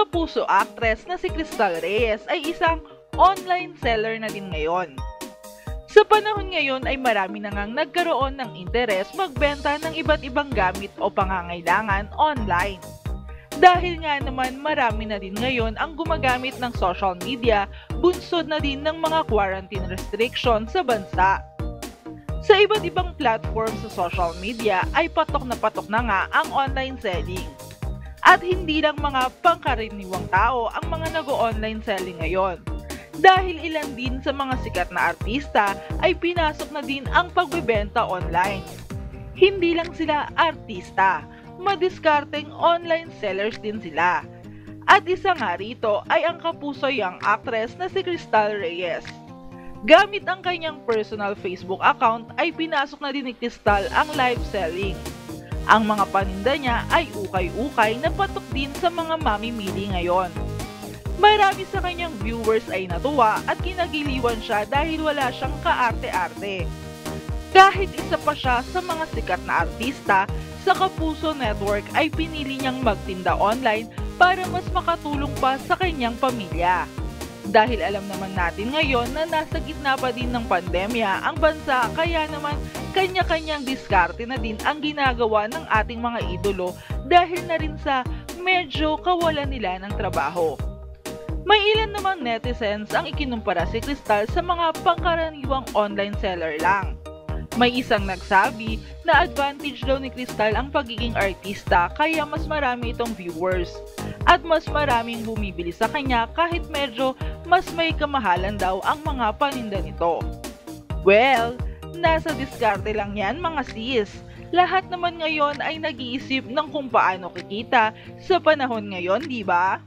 kapuso actress na si Crystal Reyes ay isang online seller na din ngayon. Sa panahon ngayon ay marami na ngang nagkaroon ng interes magbenta ng iba't ibang gamit o pangangailangan online. Dahil nga naman marami na din ngayon ang gumagamit ng social media, bunsod na din ng mga quarantine restrictions sa bansa. Sa iba't ibang platform sa social media ay patok na patok na nga ang online selling. At hindi lang mga pangkaraniwang tao ang mga nag-online selling ngayon. Dahil ilan din sa mga sikat na artista ay pinasok na din ang pagbebenta online. Hindi lang sila artista, madiskarteng online sellers din sila. At isa nga rito ay ang kapuso young actress na si Crystal Reyes. Gamit ang kanyang personal Facebook account ay pinasok na din ni Crystal ang live selling. Ang mga paninda niya ay ukay-ukay na patok din sa mga mamimili ngayon. Marami sa kanyang viewers ay natuwa at kinagiliwan siya dahil wala siyang kaarte-arte. Kahit isa pa siya sa mga sikat na artista, sa Kapuso Network ay pinili niyang magtinda online para mas makatulong pa sa kanyang pamilya. Dahil alam naman natin ngayon na nasa gitna pa din ng pandemya ang bansa kaya naman kanya-kanyang diskarte na din ang ginagawa ng ating mga idolo dahil na rin sa medyo kawalan nila ng trabaho. May ilan namang netizens ang ikinumpara si Crystal sa mga pangkaraniwang online seller lang. May isang nagsabi na advantage daw ni Crystal ang pagiging artista kaya mas marami itong viewers at mas maraming bumibili sa kanya kahit medyo mas may kamahalan daw ang mga paninda nito. Well, nasa diskarte lang yan mga sis. Lahat naman ngayon ay nag-iisip ng kung paano kikita sa panahon ngayon, di ba?